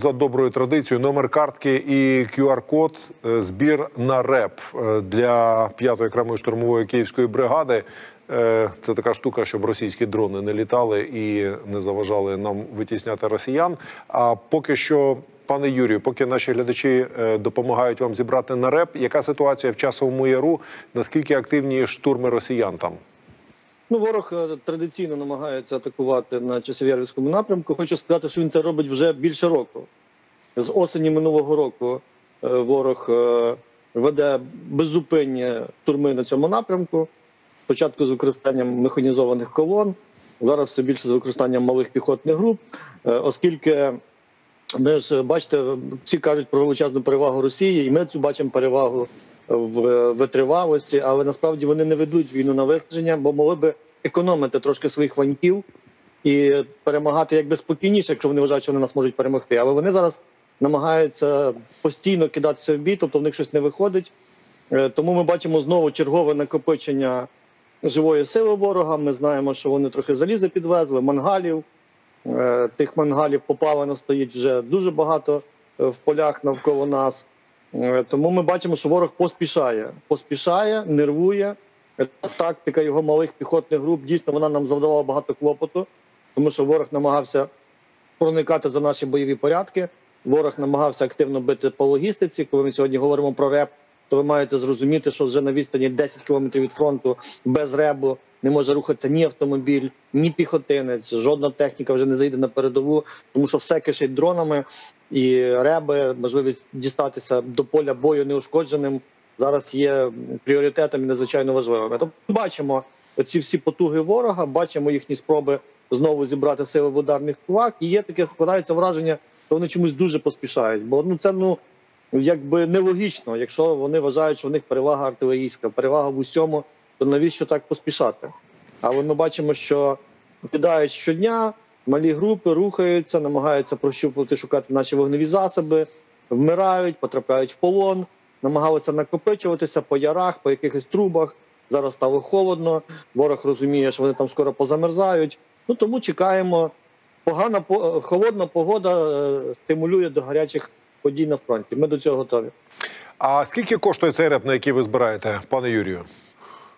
за доброю традицією номер картки і QR-код е, збір на РЕП е, для 5-ї окремої штурмової київської бригади. Е, Це така штука, щоб російські дрони не літали і не заважали нам витісняти росіян. А поки що, пане Юрію, поки наші глядачі допомагають вам зібрати на РЕП, яка ситуація в часовому яру? Наскільки активні штурми росіян там? Ну, ворог е, традиційно намагається атакувати на Часов'ярівському напрямку. Хочу сказати, що він це робить вже більше року. З осені минулого року е, ворог е, веде беззупинні штурми на цьому напрямку. Спочатку з використанням механізованих колон, зараз все більше з використанням малих піхотних груп, оскільки ми ж бачите, всі кажуть про величезну перевагу Росії, і ми цю бачимо перевагу в витривалості, але насправді вони не ведуть війну на виснаження, бо могли би економити трошки своїх ваньків і перемагати якби спокійніше, якщо вони вважають, що вони нас можуть перемогти. Але вони зараз намагаються постійно кидатися в бій, тобто в них щось не виходить. Е, Тому ми бачимо знову чергове накопичення живої сили ворога. Ми знаємо, що вони трохи заліза підвезли, мангалів. Е, Тих мангалів попалено стоїть вже дуже багато е, в полях навколо нас. Е, Тому ми бачимо, що ворог поспішає, поспішає, нервує. Е, Тактика його малих піхотних груп дійсно вона нам завдала багато клопоту, тому що ворог намагався проникати за наші бойові порядки. Ворог намагався активно бити по логістиці. Коли ми сьогодні говоримо про реп, то ви маєте зрозуміти, що вже на відстані 10 кілометрів від фронту без ребу не може рухатися ні автомобіль, ні піхотинець. Жодна техніка вже не зайде на передову, тому що все кишить дронами і реби, можливість дістатися до поля бою неушкодженим зараз є пріоритетом і надзвичайно важливими. Тобто бачимо оці всі потуги ворога, бачимо їхні спроби знову зібрати сили в ударних кулак. І є таке складається враження, що вони чомусь дуже поспішають. Бо ну це ну якби нелогічно, якщо вони вважають, що в них перевага артилерійська, перевага в усьому, то навіщо так поспішати? Але ми бачимо, що кидають щодня, малі групи рухаються, намагаються прощупувати, шукати наші вогневі засоби, вмирають, потрапляють в полон, намагалися накопичуватися по ярах, по якихось трубах. Зараз стало холодно. Ворог розуміє, що вони там скоро позамерзають. Ну тому чекаємо. Погана по- холодна погода е, стимулює до гарячих подій на фронті. Ми до цього готові. А скільки коштує цей реп, на який ви збираєте, пане Юрію?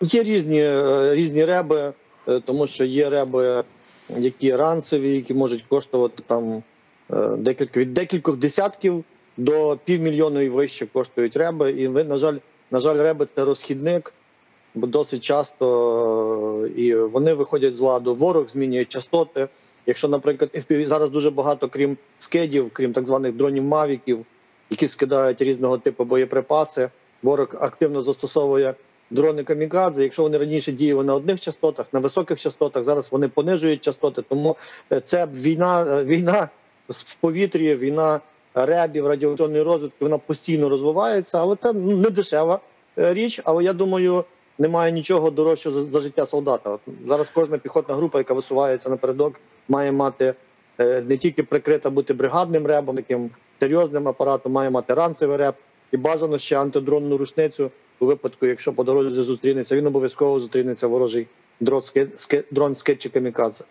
Є різні, е, різні реби, е, тому що є реби, які ранцеві, які можуть коштувати там е, декілька від декількох десятків до півмільйона і вище коштують реби. І ви, на жаль, на жаль, реби це розхідник, бо досить часто і вони виходять з ладу. Ворог змінює частоти. Якщо, наприклад, FPV зараз дуже багато, крім скедів, крім так званих дронів мавіків, які скидають різного типу боєприпаси. Ворог активно застосовує дрони камікадзе. Якщо вони раніше діяли на одних частотах, на високих частотах, зараз вони понижують частоти. Тому е, це війна, е, війна в повітрі, війна ребів, радіоелектронної розвитки, вона постійно розвивається, але це не дешева е, річ. Але я думаю, немає нічого дорожчого за, життя солдата. Зараз кожна піхотна група, яка висувається напередок, має мати не тільки прикрита бути бригадним ребом, яким серйозним апаратом, має мати ранцевий реб і бажано ще антидронну рушницю у випадку, якщо по дорозі зустрінеться, він обов'язково зустрінеться ворожий дрон ски- ски- дрон скид камікадзе.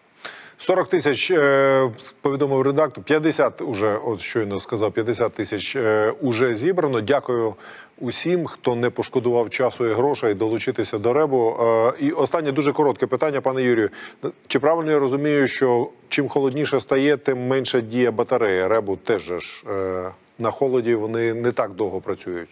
40 тисяч е, повідомив редактор. 50 уже, от щойно сказав, 50 тисяч е, уже зібрано. Дякую усім, хто не пошкодував часу і грошей долучитися до ребу. Е, і останнє дуже коротке питання, пане Юрію. Чи правильно я розумію, що чим холодніше стає, тим менше діє батарея? Ребу теж ж на холоді вони не так довго працюють.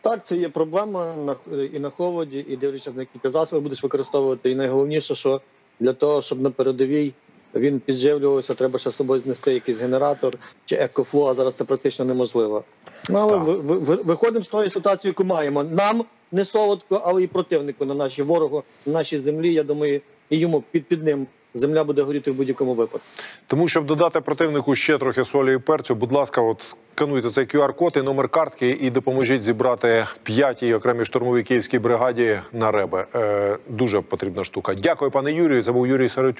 Так, це є проблема і на холоді, і дивлячись на які засоби будеш використовувати. І найголовніше, що для того, щоб на передовій він підживлювався, треба ще з собою знести якийсь генератор чи екофло, а зараз це практично неможливо. Ну але Так. ви, ви, ви- виходимо з тої ситуації, яку маємо. Нам не солодко, але і противнику на нашій ворогу, на нашій землі. Я думаю, і йому під, під ним земля буде горіти в будь-якому випадку. Тому, щоб додати противнику ще трохи солі і перцю, будь ласка, от скануйте цей QR-код і номер картки і допоможіть зібрати п'ятій окремій штурмовій київській бригаді на реби. Е, дуже потрібна штука. Дякую, пане Юрію. Це був Юрій Саротюк.